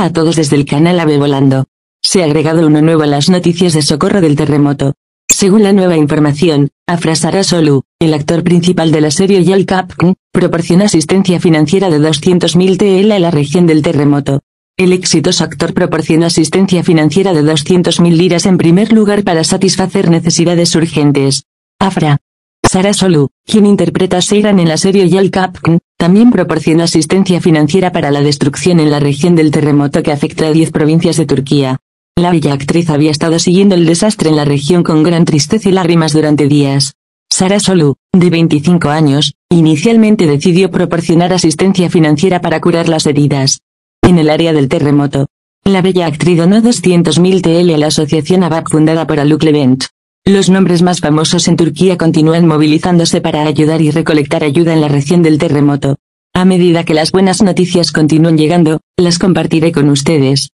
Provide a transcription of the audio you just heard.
A todos desde el canal Ave Volando. Se ha agregado uno nuevo a las noticias de socorro del terremoto. Según la nueva información, Afra Solu, el actor principal de la serie Yal Capcom, proporciona asistencia financiera de 200.000 TL a la región del terremoto. El exitoso actor proporciona asistencia financiera de 200.000 liras en primer lugar para satisfacer necesidades urgentes. Afra, Sara Solu, quien interpreta a Seiran en la serie Yal Capcom, también proporciona asistencia financiera para la destrucción en la región del terremoto que afecta a 10 provincias de Turquía. La bella actriz había estado siguiendo el desastre en la región con gran tristeza y lágrimas durante días. Sara Solu, de 25 años, inicialmente decidió proporcionar asistencia financiera para curar las heridas. En el área del terremoto, la bella actriz donó 200.000 TL a la asociación ABAP fundada por Aluk Levent. Los nombres más famosos en Turquía continúan movilizándose para ayudar y recolectar ayuda en la región del terremoto. A medida que las buenas noticias continúen llegando, las compartiré con ustedes.